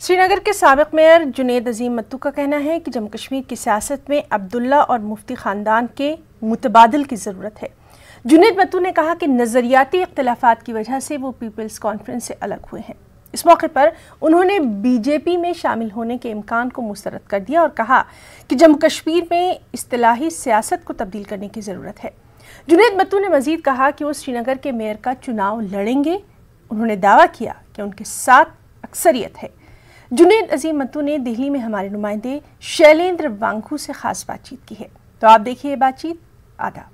श्रीनगर के सबक मेयर जुनेद अजीम मत्तू का कहना है कि जम्मू कश्मीर की सियासत में अब्दुल्ला और मुफ्ती ख़ानदान के मुतबादल की ज़रूरत है। जुनेद मत्तू ने कहा कि नज़रियाती इख्तलाफात की वजह से वो पीपल्स कॉन्फ्रेंस से अलग हुए हैं। इस मौके पर उन्होंने बीजेपी में शामिल होने के इम्कान को मुस्तरद कर दिया और कहा कि जम्मू कश्मीर में असलाही सियासत को तब्दील करने की ज़रूरत है। जुनेद मत्तू ने मजीद कहा कि वो श्रीनगर के मेयर का चुनाव लड़ेंगे। उन्होंने दावा किया कि उनके साथ अक्सरियत है। जुनेद अजीम मत्तू ने दिल्ली में हमारे नुमाइंदे शैलेंद्र वांगू से खास बातचीत की है। तो आप देखिए बातचीत। आधा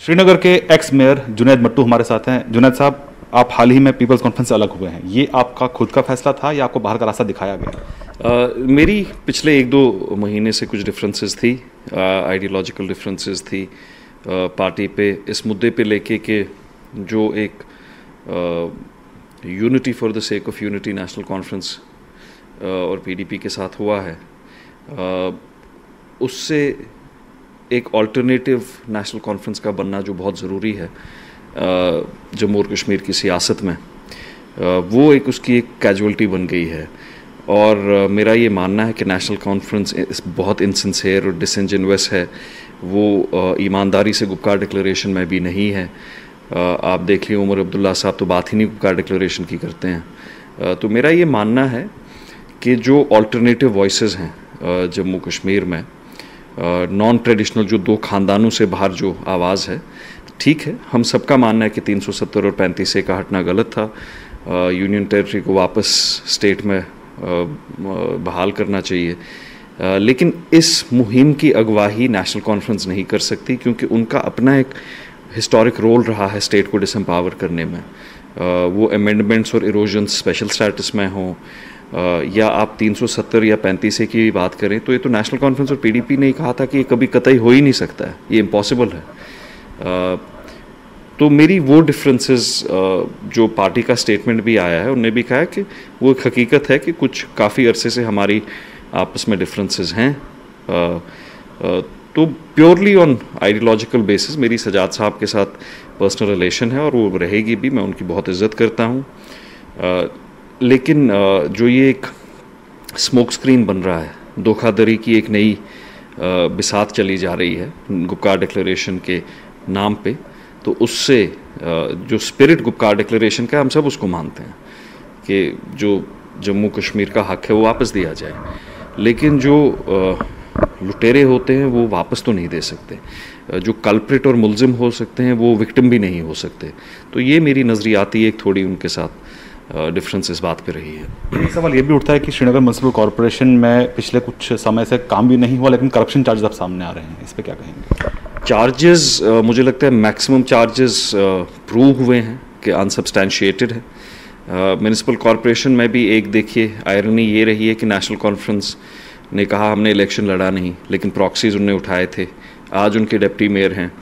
श्रीनगर के एक्स मेयर जुनेद मट्टू हमारे साथ हैं। जुनेद साहब आप हाल ही में पीपल्स कॉन्फ्रेंस से अलग हुए हैं। ये आपका खुद का फैसला था या आपको बाहर का रास्ता दिखाया गया? आ, मेरी पिछले एक दो महीने से कुछ डिफरेंसेस थी आइडियोलॉजिकल डिफरेंसेस थी आ, पार्टी पे इस मुद्दे पे लेके के जो एक unity for the sake of unity national conference और पीडीपी के साथ हुआ है। Uh, उससे एक अल्टरनेटिव नेशनल कॉन्फ्रेंस का बनना जो बहुत ज़रूरी है uh, जम्मू और कश्मीर की सियासत में uh, वो एक उसकी एक कैजुअलिटी बन गई है। और मेरा ये मानना है कि नेशनल कॉन्फ्रेंस बहुत इनसिंसेयर और डिसइनजनवस है। वो ईमानदारी से गुप्कार डिक्लेरेशन में भी नहीं है। आप देख लीजिए उमर अब्दुल्ला साहब तो बात ही नहीं का डिक्लेरेशन की करते हैं। तो मेरा ये मानना है कि जो अल्टरनेटिव वॉइस हैं जम्मू कश्मीर में नॉन ट्रेडिशनल जो दो ख़ानदानों से बाहर जो आवाज़ है, ठीक है, हम सबका मानना है कि 370 और 35 का हटना गलत था। यूनियन टेरिटरी को वापस स्टेट में बहाल करना चाहिए। लेकिन इस मुहिम की अगवाही नेशनल कॉन्फ्रेंस नहीं कर सकती, क्योंकि उनका अपना एक हिस्टोरिक रोल रहा है स्टेट को डिसम्पावर करने में। वो अमेंडमेंट्स और इरोजन स्पेशल स्टेटस में हों या आप 370 या 35 की बात करें तो ये तो नेशनल कॉन्फ्रेंस और पीडीपी ने कहा था कि ये कभी कतई हो ही नहीं सकता है, ये इम्पॉसिबल है। तो मेरी वो डिफरेंसेस जो पार्टी का स्टेटमेंट भी आया है, उनने भी कहा है कि वो एक हकीकत है कि कुछ काफ़ी अरसे से हमारी आपस में डिफरेंसेस हैं। तो प्योरली ऑन आइडियोलॉजिकल बेसिस मेरी सजाद साहब के साथ पर्सनल रिलेशन है और वो रहेगी भी मैं उनकी बहुत इज़्ज़त करता हूँ। लेकिन आ, जो ये एक स्मोक स्क्रीन बन रहा है धोखाधड़ी की एक नई बिसात चली जा रही है गुप्कार डिक्लेरेशन के नाम पे तो उससे आ, जो स्पिरिट गुप्कार डिक्लेरेशन का हम सब उसको मानते हैं कि जो जम्मू कश्मीर का हक है वो वापस दिया जाए। लेकिन जो लुटेरे होते हैं वो वापस तो नहीं दे सकते। जो कल्प्रिट और मुलजिम हो सकते हैं वो विक्टिम भी नहीं हो सकते। तो ये मेरी नज़रियाती एक थोड़ी उनके साथ डिफरेंस इस बात पे रही है। एक सवाल ये भी उठता है कि श्रीनगर म्यूनसिपल कॉरपोरेशन में पिछले कुछ समय से काम भी नहीं हुआ लेकिन करप्शन चार्जेस अब सामने आ रहे हैं। इस पर क्या कहेंगे? चार्जेस मुझे लगता है मैक्सिमम चार्जेस प्रूव हुए हैं कि अनसब्सटैंशिएटेड है। म्यूनसिपल कॉरपोरेशन में भी एक देखिए आयरनी ये रही है कि नेशनल कॉन्फ्रेंस ने कहा, हमने इलेक्शन लड़ा नहीं, लेकिन प्रॉक्सीज उनने उठाए थे। आज उनके डिप्टी मेयर हैं।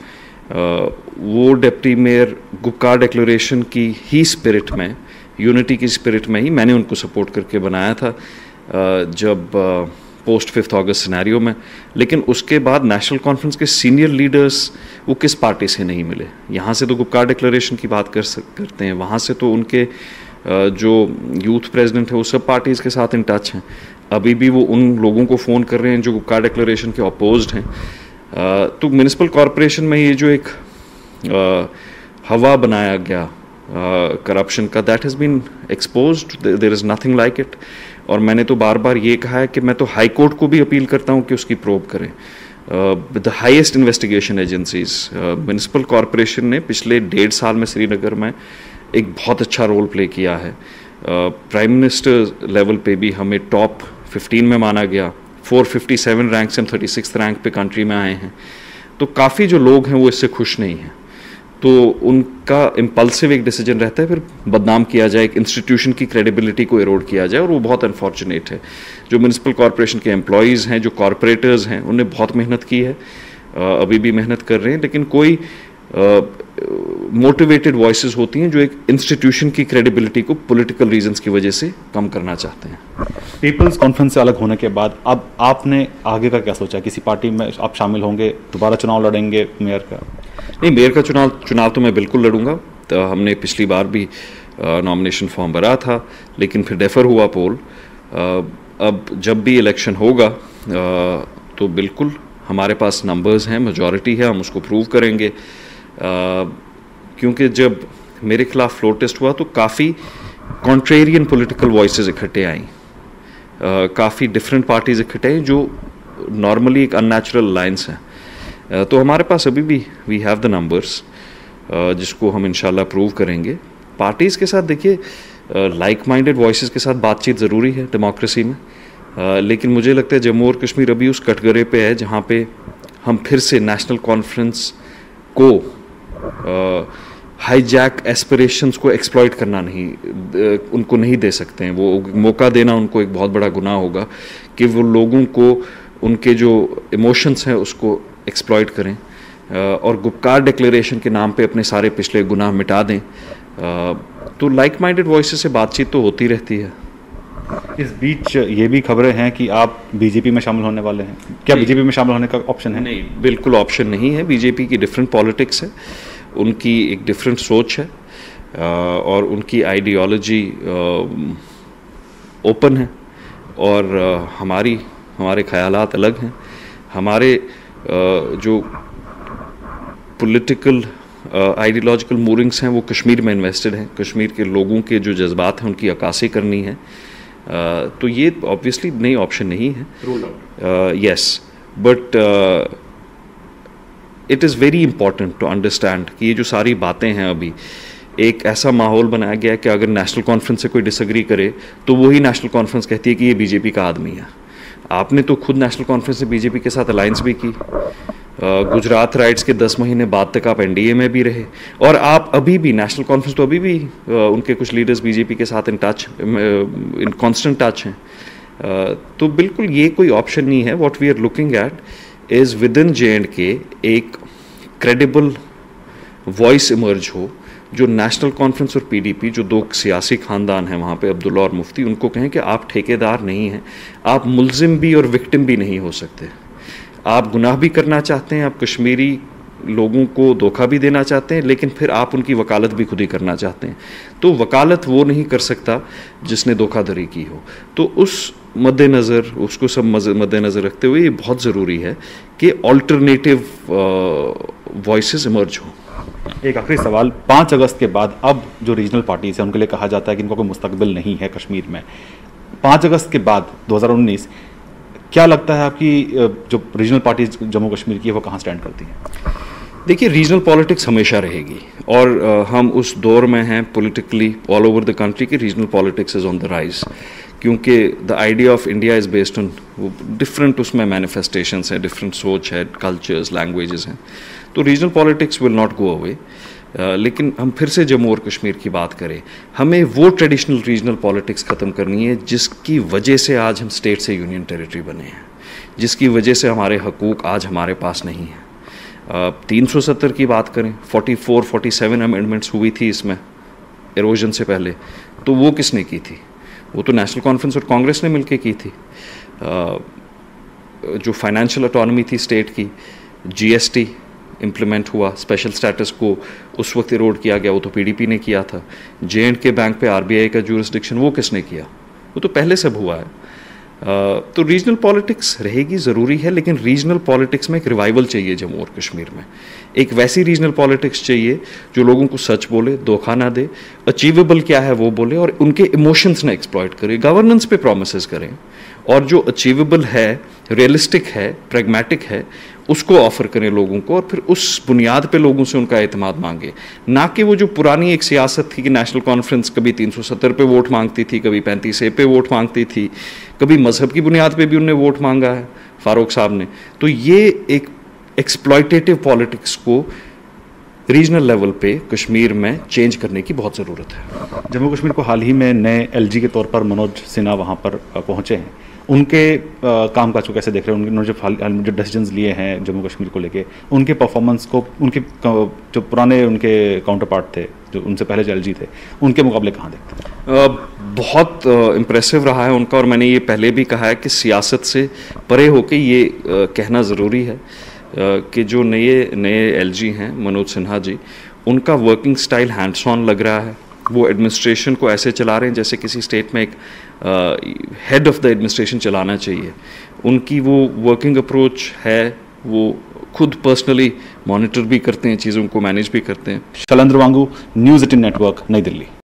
वो डिप्टी मेयर गुप्कार डिक्लेरेशन की ही स्पिरिट में यूनिटी की स्पिरिट में ही मैंने उनको सपोर्ट करके बनाया था जब पोस्ट फिफ्थ अगस्त सिनेरियो में। लेकिन उसके बाद नेशनल कॉन्फ्रेंस के सीनियर लीडर्स वो किस पार्टी से नहीं मिले? यहाँ से तो गुप्कार डिक्लेरेशन की बात कर सक, करते हैं। वहाँ से तो उनके जो यूथ प्रेसिडेंट है, वो सब पार्टीज़ के साथ इन टच हैं। अभी भी वो उन लोगों को फ़ोन कर रहे हैं जो कार डिक्लेरेशन के अपोज हैं। तो म्यूनसिपल कॉरपोरेशन में ये जो एक हवा बनाया गया करप्शन का that has been expose there is nothing like it और मैंने तो बार बार ये कहा है कि मैं तो हाई कोर्ट को भी अपील करता हूँ कि उसकी प्रोब करें। The highest investigation agencies municipal corporation ने पिछले डेढ़ साल में श्रीनगर में एक बहुत अच्छा रोल प्ले किया है। प्राइम मिनिस्टर लेवल पे भी हमें टॉप 15 में माना गया। 457 रैंक से हम 36 रैंक पे कंट्री में आए हैं। तो काफ़ी जो लोग हैं वो इससे खुश नहीं हैं। तो उनका इम्पल्सिव एक डिसीज़न रहता है, फिर बदनाम किया जाए, एक इंस्टीट्यूशन की क्रेडिबिलिटी को इरोड किया जाए, और वो बहुत अनफॉर्चुनेट है। जो म्यूनसिपल कॉरपोरेशन के एम्प्लॉयज़ हैं, जो कॉरपोरेटर्स हैं उन्हें बहुत मेहनत की है। अभी भी मेहनत कर रहे हैं, लेकिन कोई मोटिवेटेड वॉइस होती हैं जो एक इंस्टीट्यूशन की क्रेडिबिलिटी को पॉलिटिकल रीजंस की वजह से कम करना चाहते हैं। पीपल्स कॉन्फ्रेंस से अलग होने के बाद अब आपने आगे का क्या सोचा? किसी पार्टी में आप शामिल होंगे दोबारा चुनाव लड़ेंगे मेयर का? नहीं मेयर का चुनाव चुनाव तो मैं बिल्कुल लड़ूँगा। तो हमने पिछली बार भी नॉमिनेशन फॉर्म भरा था लेकिन फिर डेफर हुआ पोल अब जब भी इलेक्शन होगा तो बिल्कुल हमारे पास नंबर्स हैं मेजॉरिटी है हम उसको प्रूव करेंगे। क्योंकि जब मेरे खिलाफ फ्लोर टेस्ट हुआ तो काफ़ी कॉन्ट्रेरियन पॉलिटिकल वॉइसेस इकट्ठे आई। काफ़ी डिफरेंट पार्टीज़ इकट्ठे जो नॉर्मली एक अननेचुरल लाइन्स हैं। तो हमारे पास अभी भी वी हैव द नंबर्स जिसको हम इंशाल्लाह प्रूव करेंगे। पार्टीज़ के साथ देखिए लाइक माइंडेड वॉइस के साथ बातचीत ज़रूरी है डेमोक्रेसी में। लेकिन मुझे लगता है जम्मू और कश्मीर अभी उस कटघरे पे है जहाँ पे हम फिर से नेशनल कॉन्फ्रेंस को हाईजैक एस्पिरेशंस को एक्सप्लॉयट करना नहीं उनको नहीं दे सकते हैं। वो मौका देना उनको एक बहुत बड़ा गुनाह होगा कि वो लोगों को उनके जो इमोशंस हैं उसको एक्सप्लॉयट करें। और गुप्कार डिक्लेरेशन के नाम पे अपने सारे पिछले गुनाह मिटा दें। तो लाइक माइंडेड वॉइस से बातचीत तो होती रहती है। इस बीच ये भी खबरें हैं कि आप बीजेपी में शामिल होने वाले हैं। क्या बीजेपी में शामिल होने का ऑप्शन है? नहीं बिल्कुल ऑप्शन नहीं है। बीजेपी की डिफरेंट पॉलिटिक्स है। उनकी एक डिफरेंट सोच है और उनकी आइडियोलॉजी ओपन है और हमारी हमारे ख्यालात अलग हैं। हमारे जो पॉलिटिकल आइडियोलॉजिकल मूरिंग्स हैं वो कश्मीर में इन्वेस्टेड हैं। कश्मीर के लोगों के जो जज्बात हैं उनकी अक्सी करनी है। uh, तो ये ऑब्वियसली नई ऑप्शन नहीं है। Yes but it is very important to understand कि ये जो सारी बातें हैं अभी, एक ऐसा माहौल बनाया गया है कि अगर नेशनल कॉन्फ्रेंस से कोई डिसग्री करे तो वही नेशनल कॉन्फ्रेंस कहती है कि ये बीजेपी का आदमी है। आपने तो खुद नेशनल कॉन्फ्रेंस से बीजेपी के साथ अलायंस भी की। गुजरात राइट्स के दस महीने बाद तक आप एनडीए में भी रहे। और आप अभी भी नेशनल कॉन्फ्रेंस तो अभी भी उनके कुछ लीडर्स बीजेपी के साथ in touch in constant touch हैं। तो बिल्कुल ये कोई ऑप्शन नहीं है। What we are looking at is within J and K एक क्रेडिबल वॉइस इमर्ज हो, जो नेशनल कॉन्फ्रेंस और पीडीपी जो दो सियासी खानदान हैं वहाँ पे अब्दुल्ला और मुफ्ती, उनको कहें कि आप ठेकेदार नहीं हैं, आप मुलजिम भी और विक्टिम भी नहीं हो सकते। आप गुनाह भी करना चाहते हैं, आप कश्मीरी लोगों को धोखा भी देना चाहते हैं, लेकिन फिर आप उनकी वकालत भी खुद ही करना चाहते हैं। तो वकालत वो नहीं कर सकता जिसने धोखाधड़ी की हो। तो उस मद्देनज़र, उसको सब मद्देनज़र रखते हुए ये बहुत ज़रूरी है कि ऑल्टरनेटिव वॉइस इमर्ज हों। एक आखिरी सवाल पाँच अगस्त के बाद अब जो रीजनल पार्टीज़ हैं उनके लिए कहा जाता है कि इनका कोई मुस्तकबिल नहीं है कश्मीर में। पाँच अगस्त के बाद 2019 क्या लगता है आपकी जो रीजनल पार्टी जम्मू कश्मीर की है वो कहाँ स्टैंड करती है? देखिए रीजनल पॉलिटिक्स हमेशा रहेगी। और हम उस दौर में हैं politically all over the country की regional politics is on the rise क्योंकि the idea of India is based on different उसमें मैनिफेस्टेशंस हैं डिफरेंट सोच है कल्चर्स लैंग्वेजेस हैं। तो regional politics will not go away लेकिन हम फिर से जम्मू और कश्मीर की बात करें हमें वो ट्रेडिशनल रीजनल पॉलिटिक्स ख़त्म करनी है जिसकी वजह से आज हम स्टेट से यूनियन टेरिटरी बने हैं जिसकी वजह से हमारे हकूक़ आज हमारे पास नहीं हैं। तीन सौ सत्तर की बात करें forty four forty seven amendments हुई थी इसमें एरोजन से पहले तो वो किसने की थी? वो तो नेशनल कॉन्फ्रेंस और कांग्रेस ने मिलकर की थी। आ, जो फाइनेंशियल अटोनमी थी स्टेट की जीएसटी इम्प्लीमेंट हुआ स्पेशल स्टेटस को उस वक्त इरोड किया गया वो तो पीडीपी ने किया था। जे एंड के बैंक पे आरबीआई का जूरिस्डिक्शन वो किसने किया? वो तो पहले से हुआ है। uh, तो रीजनल पॉलिटिक्स रहेगी ज़रूरी है लेकिन रीजनल पॉलिटिक्स में एक रिवाइवल चाहिए जम्मू और कश्मीर में। एक वैसी रीजनल पॉलिटिक्स चाहिए जो लोगों को सच बोले धोखा ना दे अचीवेबल क्या है वो बोले और उनके इमोशंस ना एक्सप्लॉयट करे गवर्नेंस पे प्रोमिस करें। और जो अचीवेबल है रियलिस्टिक है प्रेगमेटिक है उसको ऑफ़र करें लोगों को और फिर उस बुनियाद पे लोगों से उनका अतमाद मांगे। ना कि वो जो पुरानी एक सियासत थी कि नेशनल कॉन्फ्रेंस कभी 370 पे वोट मांगती थी, कभी पैंतीस ए पे वोट मांगती थी, कभी मज़हब की बुनियाद पे भी उनने वोट मांगा है, फारूक साहब ने। तो ये एक एक्सप्लॉयटेटिव पॉलिटिक्स को रीजनल लेवल पे कश्मीर में चेंज करने की बहुत ज़रूरत है। जम्मू कश्मीर को हाल ही में नए एलजी के तौर पर मनोज सिन्हा वहाँ पर पहुँचे हैं। उनके काम काज को कैसे देख रहे हैं? उन्होंने जो जो डिसीज़न लिए हैं जम्मू कश्मीर को लेके, उनके परफॉर्मेंस को, उनके जो पुराने उनके काउंटर पार्ट थे, जो उनसे पहले जो एल थे, उनके मुकाबले कहाँ देखते हैं? बहुत इम्प्रेसिव रहा है उनका और मैंने ये पहले भी कहा है कि सियासत से परे होके ये कहना ज़रूरी है कि जो नए नए एलजी हैं, मनोज सिन्हा जी, उनका वर्किंग स्टाइल हैंड्स ऑन लग रहा है। वो एडमिनिस्ट्रेशन को ऐसे चला रहे हैं जैसे किसी स्टेट में एक हेड ऑफ़ द एडमिनिस्ट्रेशन चलाना चाहिए। उनकी वो वर्किंग अप्रोच है, वो खुद पर्सनली मॉनिटर भी करते हैं, चीज़ों को मैनेज भी करते हैं। शलंद्र वांगू न्यूज़ एटीन नेटवर्क नई दिल्ली।